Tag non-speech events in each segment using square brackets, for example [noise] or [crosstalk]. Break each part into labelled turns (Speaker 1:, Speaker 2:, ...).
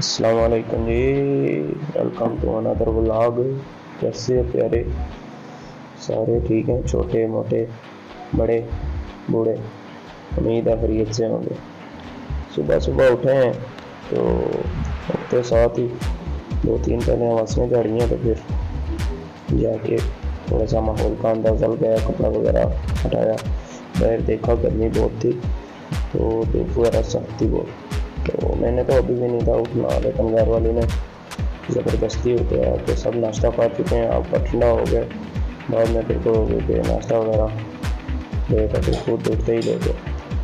Speaker 1: السلام علیکم جی ویلکم ٹو اندر ولاگ کیسے پیارے؟ سارے ٹھیک ہیں، چھوٹے، موٹے، بڑے، بوڑھے۔ امید ہے خرید سے ہوں گے۔ صبح صبح اٹھے ہیں، تو اٹھتے ساتھ ہی دو تین پہلے آوازیں جھاڑی ہیں تو پھر جا کے تھوڑا سا ماحول کا اندازہ لگایا، کپڑا وغیرہ ہٹایا۔ باہر دیکھا، گرمی بہت تھی، تو دھوپ وغیرہ سخت تھی بہت۔ تو میں نے تو ابھی بھی نہیں تھا اٹھنا لیکن گھر والی نے۔ زبردستی ہو گیا کہ سب ناشتہ کھا چکے ہیں۔ آپ کا ٹھنڈا ہو گیا۔ بعد میں پھر تو ہو گئے کہ ناشتہ وغیرہ۔ لے کر پھر خود اٹھتے ہی لے گئے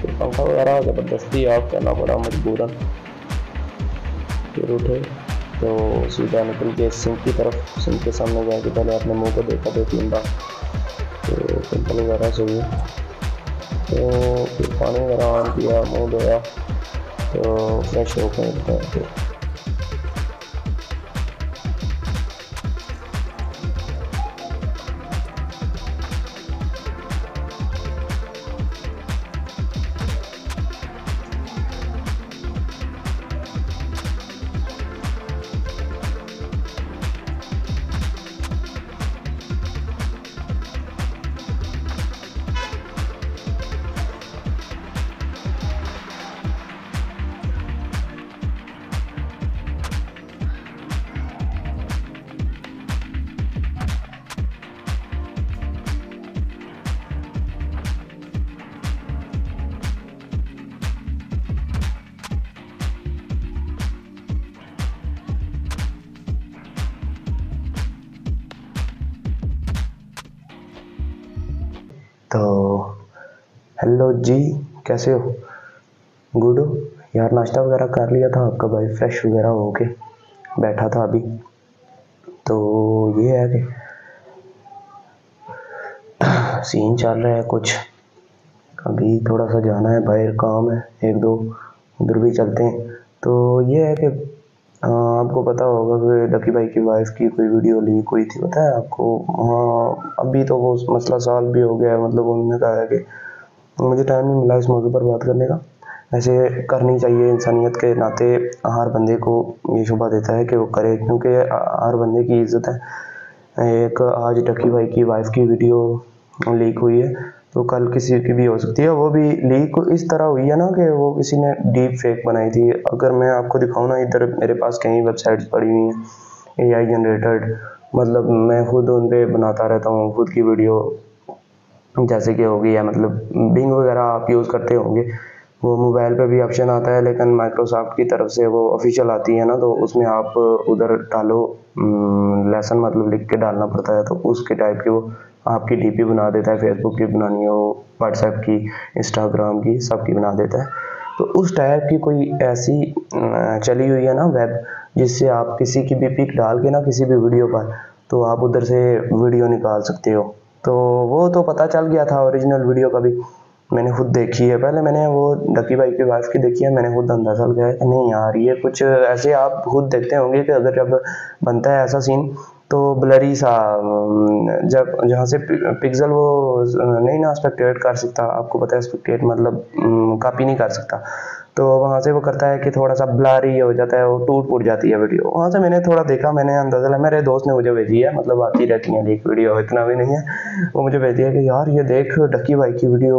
Speaker 1: پھر پنکھا وغیرہ زبردستی آپ کرنا پڑا مجبوراً۔ پھر اٹھے۔ تو سیدھا نکل کے سنک کی طرف سنک کے سامنے گیا کہ پہلے اپنے منہ کو دیکھا دو تین بار۔ تو پمپل وغیرہ سے ہوئی۔ تو پھر پانی وغیرہ آن کیا، منہ دھویا۔ تو فریش ہو کے ہیلو جی کیسے ہو گڈ ہو یار ناشتہ وغیرہ کر لیا تھا آپ کا بھائی فریش وغیرہ ہو کے بیٹھا تھا ابھی تو یہ ہے کہ سین چل رہا ہے کچھ ابھی تھوڑا سا جانا ہے باہر کام ہے ایک دو ادھر بھی چلتے ہیں تو یہ ہے کہ آپ کو پتا ہوگا کہ ڈکی بھائی کی وائف کی کوئی ویڈیو لیک ہوئی تھی پتہ ہے آپ کو ہاں ابھی تو وہ مسئلہ سال بھی ہو گیا ہے مطلب انہوں نے کہا ہے کہ مجھے ٹائم نہیں ملا اس موضوع پر بات کرنے کا۔ ایسے کرنی چاہیے انسانیت کے ناطے ہر بندے کو یہ شبہ دیتا ہے کہ وہ کرے، کیونکہ ہر بندے کی عزت ہے۔ ایک آج ڈکی بھائی کی وائف کی ویڈیو لیک ہوئی ہے، تو کل کسی کی بھی ہو سکتی ہے۔ وہ بھی لیک اس طرح ہوئی ہے نا کہ وہ کسی نے ڈیپ فیک بنائی تھی۔ اگر میں آپ کو دکھاؤں نا، ادھر میرے پاس کئی ویب سائٹس پڑی ہوئی ہیں اے آئی جنریٹڈ مطلب میں خود ان پہ بناتا رہتا ہوں، خود کی ویڈیو جیسے کہ ہوگی یا مطلب بنگ وغیرہ آپ یوز کرتے ہوں گے۔ وہ موبائل پہ بھی آپشن آتا ہے، لیکن مائکروسافٹ کی طرف سے وہ آفیشیل آتی ہے نا، تو اس میں آپ ادھر ڈالو لیسن مطلب لکھ کے ڈالنا پڑتا ہے۔ تو اس کے ٹائپ کے وہ آپ کی ڈی پی بنا دیتا ہے فیس بک کی بنانی ہو واٹس ایپ کی انسٹاگرام کی، سب کی بنا دیتا ہے۔ تو اس ٹائپ کی کوئی ایسی چلی ہوئی ہے نا ویب جس سے آپ کسی کی بھی پک ڈال کے نا کسی بھی ویڈیو پر، تو آپ ادھر سے ویڈیو نکال سکتے ہو۔ تو وہ تو پتہ چل گیا تھا اوریجنل ویڈیو کا بھی۔ میں نے خود دیکھی ہے۔ پہلے میں نے وہ ڈکی بھائی کی وائف کی دیکھی ہے۔ میں نے خود اندازہ لگایا کہ نہیں یار، یہ کچھ ایسے آپ خود دیکھتے ہوں گے کہ اگر جب بنتا ہے ایسا سین تو بلری سا، جب جہاں سے پکزل وہ نہیں نا اسپیکٹیٹ کر سکتا، آپ کو پتہ ہے اسپیکٹیٹ مطلب کاپی نہیں کر سکتا۔ تو وہاں سے وہ کرتا ہے کہ تھوڑا سا بلاری ہو جاتا ہے، وہ ٹوٹ پوٹ جاتی ہے ویڈیو وہاں سے میں نے تھوڑا دیکھا، میں نے اندازہ لگا، میرے دوست نے مجھے بھیجی ہے مطلب آتی رہتی ہیں ایک ویڈیو اتنا بھی نہیں ہے۔ وہ مجھے بھیجی ہے کہ یار یہ دیکھ، ڈکی بھائی کی ویڈیو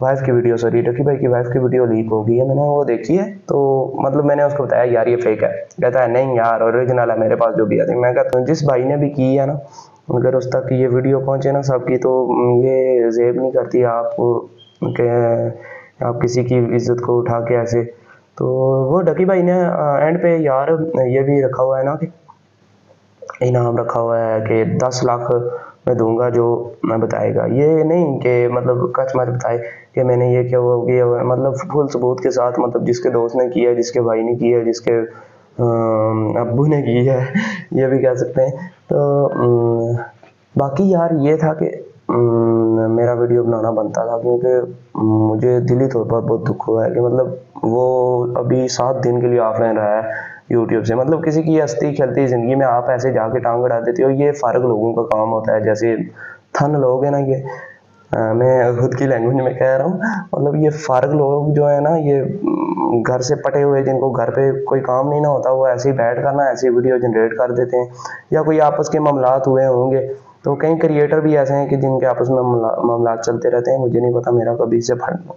Speaker 1: وائف کی ویڈیو سوری ڈکی بھائی کی وائف کی ویڈیو لیک ہو گئی ہے، میں نے وہ دیکھی ہے۔ تو مطلب میں نے اس کو بتایا، یار یہ فیک ہے۔ کہتا ہے، نہیں یار اوریجنل ہے، میرے پاس جو بھی آتی میں کہتا ہوں، جس بھائی نے بھی کی ہے نا، اگر اس تک یہ ویڈیو پہنچے نا سب کی، تو یہ زیب نہیں کرتی آپ کہ آپ کسی کی عزت کو اٹھا کے ایسے۔ تو وہ ڈکی بھائی نے اینڈ پہ یار، یہ بھی رکھا ہوا ہے نا کہ انعام رکھا ہوا ہے کہ دس لاکھ میں دوں گا جو میں بتائے گا۔ یہ نہیں کہ مطلب کچ مچ بتائے کہ میں نے یہ کیا ہوا کیا ہوا۔ مطلب فل ثبوت کے ساتھ مطلب جس کے دوست نے کیا ہے، جس کے بھائی نے کیا ہے، جس کے ابو نے کی ہے، یہ بھی کہہ سکتے ہیں۔ تو باقی یار یہ تھا کہ میرا ویڈیو بنانا بنتا تھا کیونکہ مجھے دلی طور پر بہت دکھ ہوا ہے کہ مطلب وہ ابھی سات دن کے لیے آف لائن رہا ہے یوٹیوب سے۔ مطلب کسی کی ہستی کھیلتی زندگی میں آپ ایسے جا کے ٹانگ اڑا دیتے ہو، یہ فارغ لوگوں کا کام ہوتا ہے۔ جیسے تھن لوگ ہیں نا یہ میں خود کی لینگویج میں کہہ رہا ہوں۔ مطلب یہ فارغ لوگ جو ہے نا، یہ گھر سے پٹے ہوئے، جن کو گھر پہ کوئی کام نہیں نہ ہوتا، وہ ایسے ہی بیٹھ کر نا ایسی ویڈیو جنریٹ کر دیتے ہیں۔ یا کوئی آپس کے معاملات ہوئے ہوں گے تو کئی کریٹر بھی ایسے ہیں کہ جن کے آپس میں معاملات چلتے رہتے ہیں، مجھے نہیں پتا، میرا کبھی سے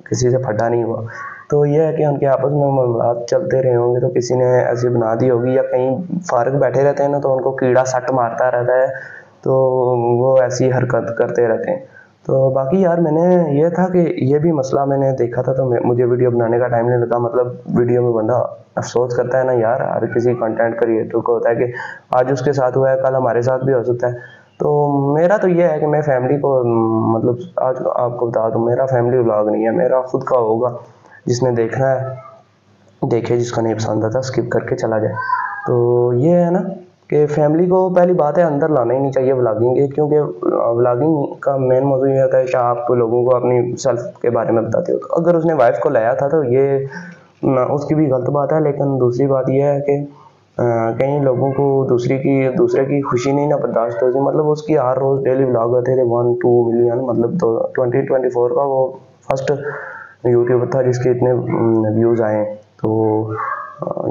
Speaker 1: کسی سے پھڈا نہیں ہوا۔ تو یہ ہے کہ ان کے آپس میں معاملات چلتے رہے ہوں گے تو کسی نے ایسی بنا دی ہوگی یا کہیں فارغ بیٹھے رہتے ہیں نا تو ان کو کیڑا سٹ مارتا رہتا ہے تو وہ ایسی حرکت کرتے رہتے ہیں۔ تو باقی یار میں نے یہ تھا کہ یہ بھی مسئلہ میں نے دیکھا تھا تو مجھے ویڈیو بنانے کا ٹائم نہیں لگا۔ مطلب ویڈیو میں بندہ افسوس کرتا ہے نا، یار ہر کسی کنٹینٹ کریٹر کو ہوتا ہے کہ آج اس کے ساتھ ہوا ہے، کل ہمارے ساتھ بھی ہو سکتا ہے۔ تو میرا تو یہ ہے کہ میں فیملی کو مطلب آج آپ کو بتا دوں، میرا فیملی ولاگ نہیں ہے، میرا خود کا ہوگا، جس نے دیکھنا ہے، دیکھے، جس کا نہیں پسند آتا اسکپ کر کے چلا جائے۔ تو یہ ہے نا کہ فیملی کو پہلی بات ہے اندر لانا ہی نہیں چاہیے ولاگنگ کیونکہ ولاگنگ کا مین موضوع یہ ہوتا ہے کہ آپ لوگوں کو اپنی سیلف کے بارے میں بتاتے ہو۔ تو اگر اس نے وائف کو لایا تھا تو یہ اس کی بھی غلط بات ہے، لیکن دوسری بات یہ ہے کہ کئی لوگوں کو دوسری کی، دوسرے کی خوشی نہیں نہ برداشت ہوتی مطلب اس کی ہر روز ڈیلی ولاگ آتے تھے ون ٹو ملین مطلب دو ٹوئنٹی فور کا وہ فسٹ یوٹیوب تھا جس کے اتنے ویوز آئے، تو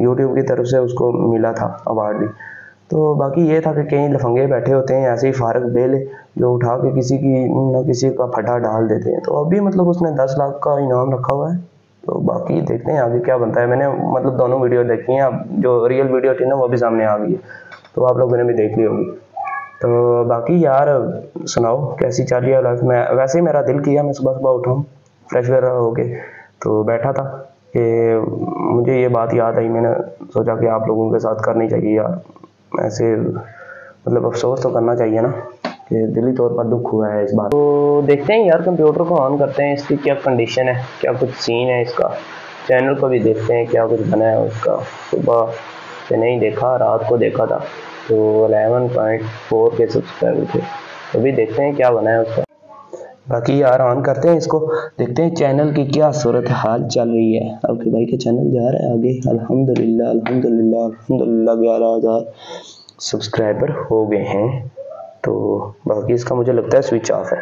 Speaker 1: یوٹیوب کی طرف سے اس کو ملا تھا اوارڈ بھی۔ تو باقی یہ تھا کہ کئی لفنگے بیٹھے ہوتے ہیں، ایسے ہی فارغ بیل جو اٹھا کے کسی کی نہ کسی کا پھٹا ڈال دیتے ہیں۔ تو ابھی مطلب اس نے دس لاکھ کا انعام رکھا ہوا ہے۔ تو باقی دیکھتے ہیں آگے کیا بنتا ہے۔ میں نے مطلب دونوں ویڈیو دیکھی ہیں۔ اب جو ریئل ویڈیو تھی نا وہ بھی سامنے آ گئی ہے۔ تو آپ لوگوں نے بھی دیکھ لی ہوگی۔ تو باقی یار، سناؤ کیسی چل رہی ہے لائف میں ویسے ہی میرا دل کیا، میں صبح صبح اٹھاؤں فریش وغیرہ ہو کے تو بیٹھا تھا کہ مجھے یہ بات یاد آئی۔ میں نے سوچا کہ آپ لوگوں کے ساتھ کرنی چاہیے یار، ایسے مطلب افسوس تو کرنا چاہیے نا۔ کہ دلی طور پر دکھ ہوا ہے اس بات۔ تو دیکھتے ہیں یار کمپیوٹر کو آن کرتے ہیں، اس کی کیا کنڈیشن ہے؟ کیا کچھ سین ہے اس کا؟ چینل کو بھی دیکھتے ہیں کیا کچھ بنا ہے اس کا۔ صبح سے نہیں دیکھا، رات کو دیکھا تھا۔ تو الیون پوائنٹ فور کے سبسکرائبر تھے۔ تو بھی دیکھتے ہیں کیا بنا ہے اس کا۔ باقی یار آن کرتے ہیں اس کو۔ دیکھتے ہیں چینل کی کیا صورت حال چل رہی ہے۔ آپ کے بھائی کا چینل جا رہا ہے آگے۔ الحمد للہ الحمد للہ الحمد للہ گیارہ ہزار سبسکرائبر ہو گئے ہیں۔ تو باقی اس کا مجھے لگتا ہے سوئچ آف ہے۔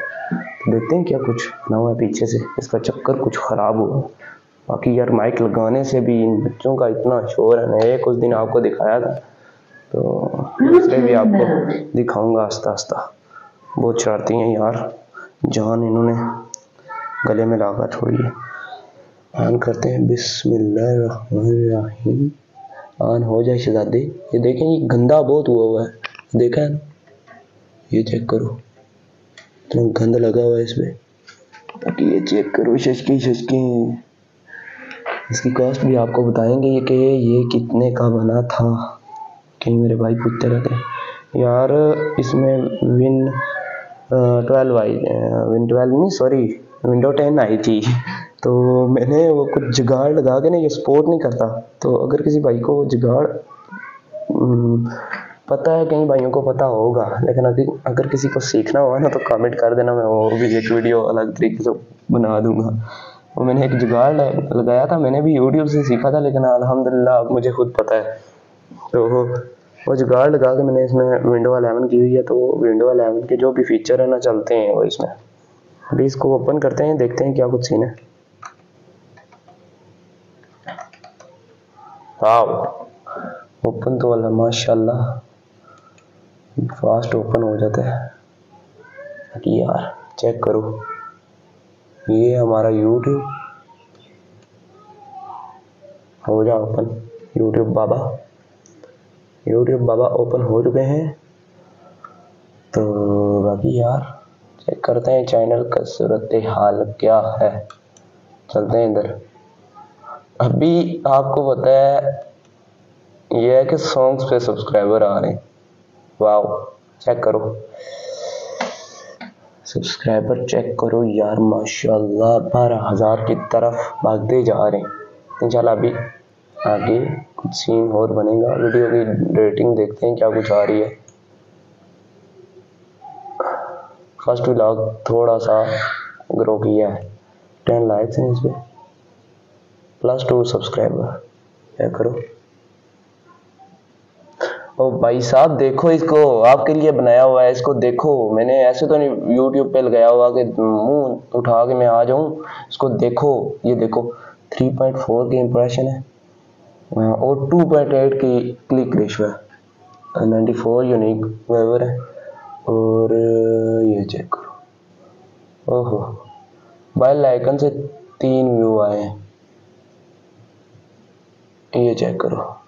Speaker 1: دیکھتے ہیں کیا کچھ نہ ہوا ہے پیچھے سے۔ اس کا چکر کچھ خراب ہوا۔ باقی یار مائک لگانے سے بھی ان بچوں کا اتنا شور ہے۔ میں ایک اس دن آپ کو دکھایا تھا۔ تو دوسرے بھی آپ کو دکھاؤں گا آہستہ آہستہ۔ بہت شرارتی ہیں یار۔ جان انہوں نے گلے میں لا چھوڑی ہے۔ آن کرتے ہیں۔ بسم اللہ الرحمن الرحیم۔ آن ہو جائے شہزادی یہ دیکھیں، یہ گندا بہت ہوا ہوا ہے۔ دیکھا ہے نا؟ یہ چیک کرو۔ اتنا گند لگا ہوا ہے اس میں۔ یہ چیک کرو ششکی ششکی۔ اس کی کاسٹ بھی آپ کو بتائیں گے کہ یہ کتنے کا بنا تھا۔ کہیں میرے بھائی پوچھتے رہتے ہیں۔ یار اس میں ون ٹویلو آئی ون ٹویلو نہیں سوری ونڈو ٹین آئی تھی۔ تو میں نے وہ کچھ جگاڑ لگا کے نا یہ سپورٹ نہیں کرتا۔ تو اگر کسی بھائی کو جگاڑ پتہ ہے، کئی بھائیوں کو پتہ ہوگا، لیکن اگر کسی کو سیکھنا ہوگا نا تو کامنٹ کر دینا، میں وہ بھی ایک ویڈیو الگ طریقے سے بنا دوں گا۔ وہ میں نے ایک جگاڑ لگایا تھا، میں نے بھی یوٹیوب سے سیکھا تھا، لیکن الحمد للہ اب مجھے خود پتہ ہے۔ تو وہ جگاڑ لگا کے میں نے اس میں ونڈو الیون کی ہوئی ہے، تو ونڈو الیون کے جو بھی فیچر ہیں نا، چلتے ہیں وہ اس میں۔ ابھی اس کو اوپن کرتے ہیں، دیکھتے ہیں کیا کچھ سین ہے۔ ہاں اوپن تو اللہ ماشاء اللہ فاسٹ اوپن ہو جاتا ہے یار چیک کرو۔ یہ ہمارا یوٹیوب ہو جا اوپن یوٹیوب بابا یوٹیوب بابا اوپن ہو چکے ہیں۔ تو باقی یار چیک کرتے ہیں چینل کا صورت حال کیا ہے۔ چلتے ہیں ادھر۔ ابھی آپ کو پتا ہے، یہ ہے کہ سانگس پہ سبسکرائبر آ رہے ہیں۔ واو چیک کرو۔ سبسکرائبر چیک کرو۔ یار ماشاء اللہ بارہ ہزار کی طرف بھاگتے جا رہے ہیں۔ انشاءاللہ ابھی آگے کچھ سین اور بنے گا۔ ویڈیو کی ریٹنگ دیکھتے ہیں کیا کچھ آ رہی ہے۔ فرسٹ ولاگ تھوڑا سا گرو کیا ہے۔ ٹین لائکس ہیں اس پہ۔ پلس ٹو سبسکرائبر چیک کرو۔ او بھائی صاحب دیکھو اس کو، آپ کے لیے بنایا ہوا ہے، اس کو دیکھو۔ میں نے ایسے تو نہیں یوٹیوب پہ لگایا ہوا کہ منہ اٹھا کے میں آ جاؤں، اس کو دیکھو۔ یہ دیکھو، تھری پوائنٹ فور کی امپریشن ہے۔ اور ٹو پوائنٹ ایٹ کی کلک ریشو ہے۔ نائنٹی فور یونیک ویور ہے۔ اور یہ چیک کرو۔ اوہو۔ بھائی لائکن سے تین ویو آئے ہیں۔ یہ چیک کرو۔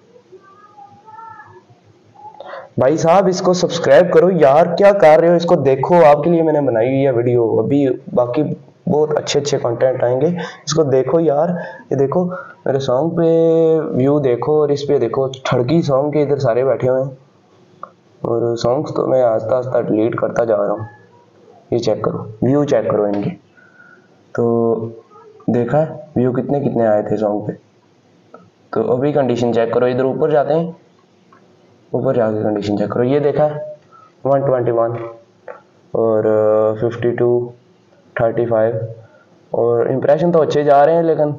Speaker 1: بھائی صاحب، اس کو سبسکرائب کرو۔ یار، کیا کر رہے ہو؟ اس کو دیکھو۔ آپ کے لیے میں نے بنائی ہوئی ہے ویڈیو۔ ابھی باقی بہت اچھے اچھے کنٹینٹ آئیں گے۔ اس کو دیکھو یار۔ یہ دیکھو، میرے سانگ پہ ویو دیکھو اور اس پہ دیکھو۔ ٹھڑکی سانگ کے ادھر سارے بیٹھے ہوئے ہیں۔ اور سانگس تو میں آہستہ آہستہ ڈیلیٹ کرتا جا رہا ہوں۔ یہ چیک کرو۔ ویو چیک کرو ان کے تو دیکھا ویو کتنے کتنے آئے تھے سانگ پہ۔ تو ابھی کنڈیشن چیک کرو۔ ادھر اوپر جاتے ہیں۔ اوپر جا کے کنڈیشن چیک کرو۔ یہ دیکھا ہے ون ٹوینٹی ون اور ففٹی ٹو تھرٹی فائیو اور امپریشن تو اچھے جا رہے ہیں، لیکن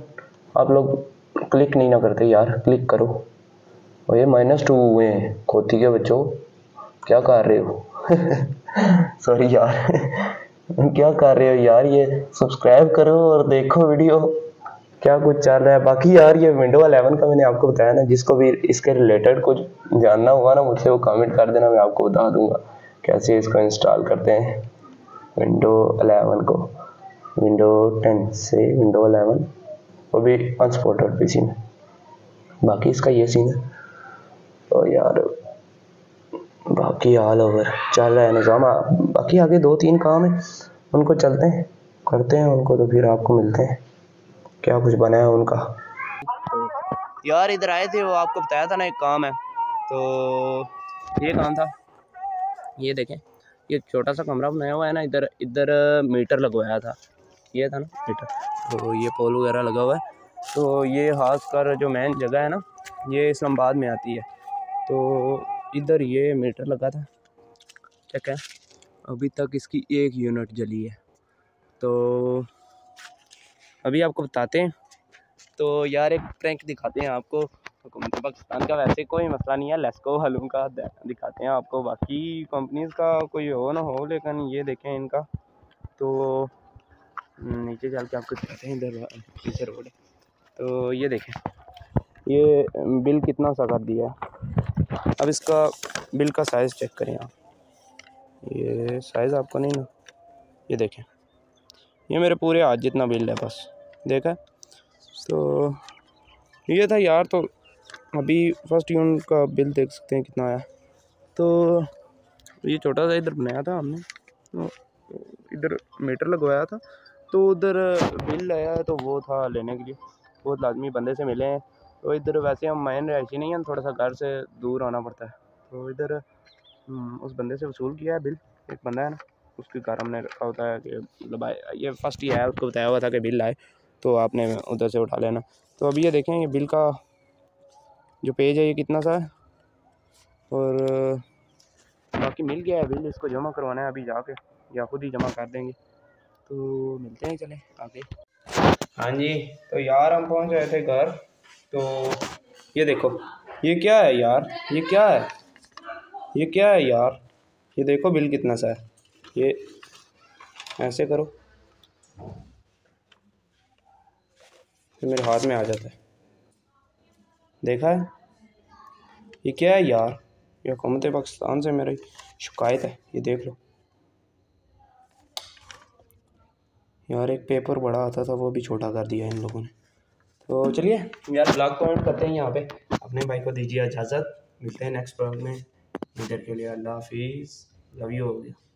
Speaker 1: آپ لوگ کلک نہیں نہ کرتے یار۔ کلک کرو۔ اور یہ مائنس ٹو ہوئے ہیں۔ کھوتی کے بچوں، کیا کر رہے ہو؟ [laughs] سوری یار۔ [laughs] کیا کر رہے ہو یار؟ یہ سبسکرائب کرو اور دیکھو ویڈیو کیا کچھ چل رہا ہے؟ باقی یار یہ ونڈو الیون کا میں نے آپ کو بتایا نا، جس کو بھی اس کے ریلیٹڈ کچھ جاننا ہوگا نا مجھ سے وہ کامنٹ کر دینا، میں آپ کو بتا دوں گا کیسے اس کو انسٹال کرتے ہیں۔ ونڈو الیون کو۔ ونڈو ٹین سے ونڈو الیون وہ بھی انسپورٹڈ پی سی میں۔ باقی اس کا یہ سین ہے۔ تو یار، باقی آل اوور چل رہا ہے نظام۔ باقی آگے دو تین کام ہیں، ان کو چلتے ہیں، کرتے ہیں، ان کو تو پھر آپ کو ملتے ہیں۔ کیا کچھ بنا ہے ان کا؟ یار ادھر آئے تھے، وہ آپ کو بتایا تھا نا ایک کام ہے۔ تو یہ کام تھا۔ یہ دیکھیں، یہ چھوٹا سا کمرہ بنایا ہوا ہے نا، ادھر ادھر میٹر لگوایا تھا۔ یہ تھا نا میٹر۔ تو یہ پول وغیرہ لگا ہوا ہے۔ تو یہ خاص کر جو مین جگہ ہے نا، یہ اسلام آباد میں آتی ہے۔ تو ادھر یہ میٹر لگا تھا۔ چیک ہے ابھی تک اس کی ایک یونٹ جلی ہے۔ تو ابھی آپ کو بتاتے ہیں۔ تو یار ایک پرینک دکھاتے ہیں آپ کو۔ حکومت پاکستان کا ویسے کوئی مسئلہ نہیں ہے لیسکو حلوم کا دکھاتے ہیں آپ کو۔ باقی کمپنیز کا کوئی ہو نہ ہو، لیکن یہ دیکھیں ان کا۔ تو نیچے چل کے آپ کو دکھاتے ہیں، ادھر پیچھے روڈ۔ تو یہ دیکھیں۔ یہ بل کتنا سا کر دیا ہے۔ اب اس کا بل کا سائز چیک کریں آپ۔ یہ سائز آپ کو نہیں نا۔ یہ دیکھیں۔ یہ میرے پورے ہاتھ جتنا بل ہے بس۔ دیکھا؟ تو یہ تھا یار، تو ابھی فرسٹ یون کا بل دیکھ سکتے ہیں کتنا آیا۔ تو یہ چھوٹا سا ادھر بنایا تھا ہم نے۔ ادھر میٹر لگوایا تھا۔ تو ادھر بل آیا ہے تو وہ تھا لینے کے لیے۔ بہت لازمی بندے سے ملے ہیں۔ تو ادھر ویسے ہم مین رہائشی نہیں ہیں تھوڑا سا گھر سے دور آنا پڑتا ہے۔ تو ادھر اس بندے سے وصول کیا ہے بل۔ ایک بندہ ہے نا۔ اس کے گھر ہم نے رکھا ہوتا ہے کہ مطلب یہ فرسٹ ہی ہے، اس کو بتایا ہوا تھا کہ بل آئے، تو آپ نے ادھر سے اٹھا لینا۔ تو ابھی یہ دیکھیں، یہ بل کا جو پیج ہے یہ کتنا سا ہے؟ اور باقی مل گیا ہے بل اس کو جمع کروانا ہے ابھی جا کے، یا خود ہی جمع کر دیں گے۔ تو ملتے ہیں، چلیں آگے۔ ہاں جی تو یار ہم پہنچ رہے تھے گھر۔ تو یہ دیکھو، یہ کیا ہے یار؟ یہ کیا ہے؟ یہ کیا ہے یار؟ یہ دیکھو بل کتنا سا ہے۔ یہ ایسے کرو۔ میرے ہاتھ میں آ جاتا ہے۔ دیکھا ہے؟ یہ کیا ہے یار؟ یہ حکومت پاکستان سے میری شکایت ہے۔ یہ دیکھ لو۔ یار، ایک پیپر بڑا آتا تھا، وہ بھی چھوٹا کر دیا ان لوگوں نے۔ تو چلیے، یار بلاگ پوائنٹ کرتے ہیں یہاں پہ۔ اپنے بھائی کو دیجیے اجازت۔ ملتے ہیں نیکسٹ بلاگ میں۔ ادھر کے لیے اللہ حافظ۔ لو یو ہو گیا